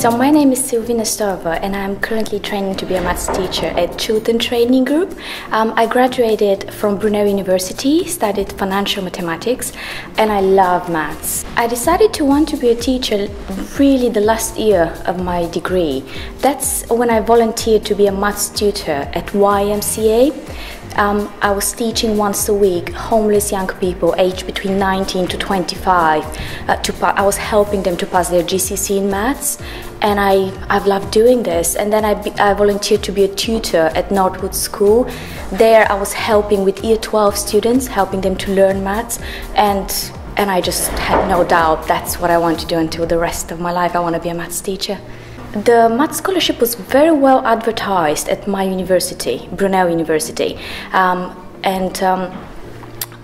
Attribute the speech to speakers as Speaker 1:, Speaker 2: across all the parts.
Speaker 1: So my name is Silvina Stova and I'm currently training to be a maths teacher at Chiltern Training Group. Um, I graduated from Brunel University, studied financial mathematics and I love maths. I decided to want to be a teacher really the last year of my degree. That's when I volunteered to be a maths tutor at YMCA. Um, I was teaching once a week homeless young people aged between 19 to 25. Uh, to I was helping them to pass their GCSE in maths, and I, I've loved doing this. And then I, I volunteered to be a tutor at Northwood School. There I was helping with year 12 students, helping them to learn maths, and and I just had no doubt that's what I want to do until the rest of my life. I want to be a maths teacher. The math scholarship was very well advertised at my university, Brunel University, um, and um,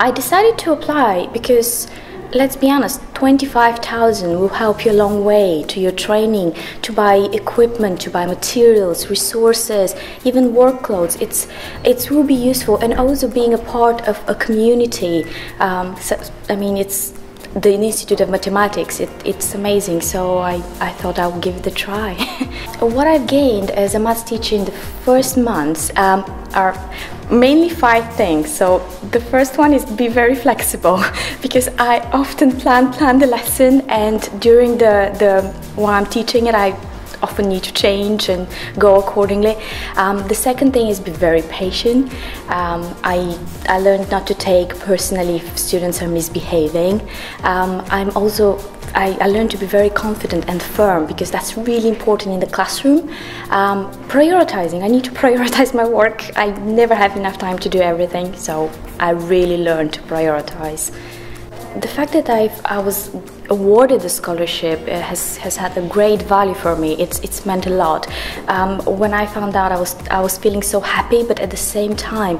Speaker 1: I decided to apply because, let's be honest, 25,000 will help you a long way to your training, to buy equipment, to buy materials, resources, even work clothes. It's it will be useful, and also being a part of a community. Um, so, I mean, it's the Institute of Mathematics. It, it's amazing, so I, I thought I would give it a try. what I've gained as a math teacher in the first months um, are mainly five things. So the first one is be very flexible because I often plan plan the lesson and during the, the while I'm teaching it I often need to change and go accordingly. Um, the second thing is be very patient. Um, I, I learned not to take personally if students are misbehaving. Um, I'm also I, I, learned to be very confident and firm because that's really important in the classroom. Um, prioritizing, I need to prioritize my work. I never have enough time to do everything, so I really learned to prioritize. The fact that I've, I was awarded the scholarship uh, has, has had a great value for me. It's, it's meant a lot. Um, when I found out, I was, I was feeling so happy, but at the same time,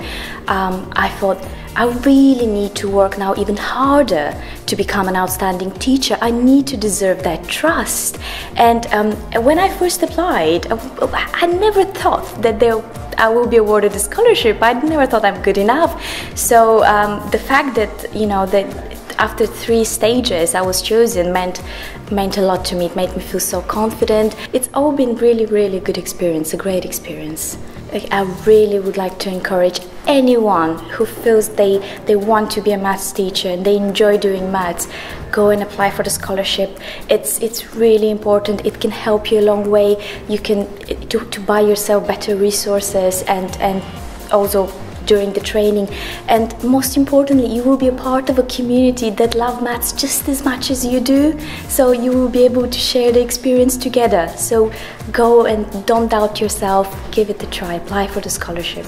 Speaker 1: um, I thought, I really need to work now even harder to become an outstanding teacher. I need to deserve that trust. And um, when I first applied, I, I never thought that there I will be awarded a scholarship. I never thought I'm good enough. So um, the fact that you know that after three stages I was chosen meant meant a lot to me. It made me feel so confident. It's all been really, really good experience, a great experience. I really would like to encourage anyone who feels they, they want to be a maths teacher and they enjoy doing maths, go and apply for the scholarship. It's, it's really important. It can help you a long way. You can to, to buy yourself better resources and, and also during the training. And most importantly you will be a part of a community that love maths just as much as you do. So you will be able to share the experience together. So go and don't doubt yourself. Give it a try. Apply for the scholarship